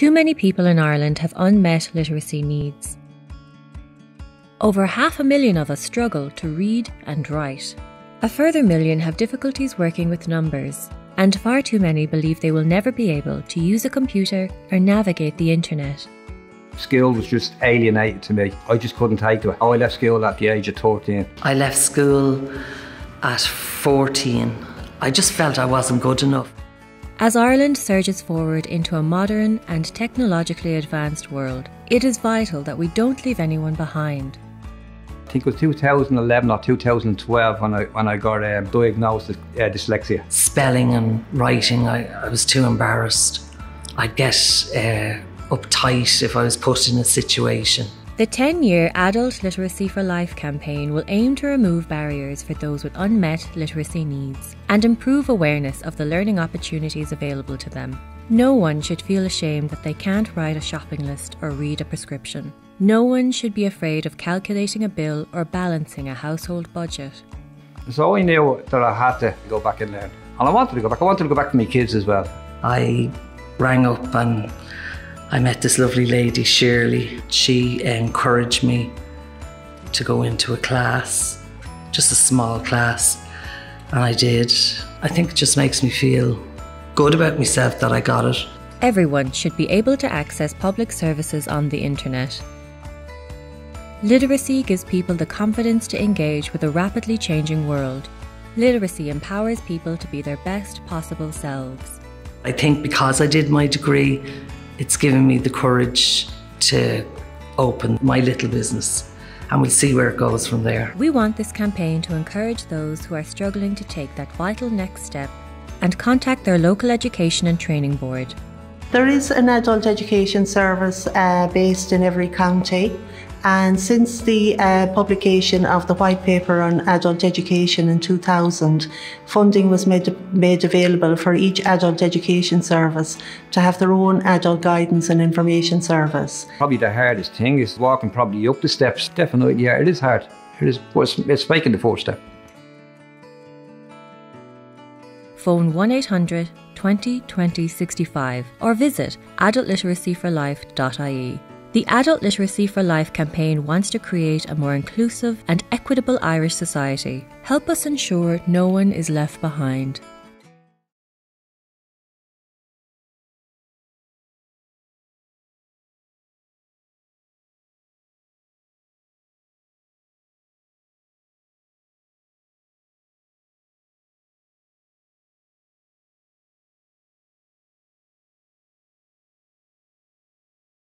Too many people in Ireland have unmet literacy needs. Over half a million of us struggle to read and write. A further million have difficulties working with numbers, and far too many believe they will never be able to use a computer or navigate the internet. School was just alienated to me. I just couldn't take to it. I left school at the age of 13. I left school at 14. I just felt I wasn't good enough. As Ireland surges forward into a modern and technologically advanced world, it is vital that we don't leave anyone behind. I think it was 2011 or 2012 when I when I got um, diagnosed with uh, dyslexia. Spelling and writing, I, I was too embarrassed. I'd get uh, uptight if I was put in a situation. The 10 year Adult Literacy for Life campaign will aim to remove barriers for those with unmet literacy needs and improve awareness of the learning opportunities available to them. No one should feel ashamed that they can't write a shopping list or read a prescription. No one should be afraid of calculating a bill or balancing a household budget. So I knew that I had to go back and learn. And I wanted to go back. I wanted to go back to my kids as well. I rang up and I met this lovely lady, Shirley. She encouraged me to go into a class, just a small class, and I did. I think it just makes me feel good about myself that I got it. Everyone should be able to access public services on the internet. Literacy gives people the confidence to engage with a rapidly changing world. Literacy empowers people to be their best possible selves. I think because I did my degree, it's given me the courage to open my little business and we'll see where it goes from there. We want this campaign to encourage those who are struggling to take that vital next step and contact their local education and training board. There is an adult education service uh, based in every county and since the uh, publication of the white paper on adult education in 2000, funding was made, made available for each adult education service to have their own adult guidance and information service. Probably the hardest thing is walking probably up the steps. Definitely, yeah, it is hard. It is, it's, it's making the fourth step. Phone 1 800 20 20 65 or visit adultliteracyforlife.ie. The Adult Literacy for Life campaign wants to create a more inclusive and equitable Irish society. Help us ensure no one is left behind.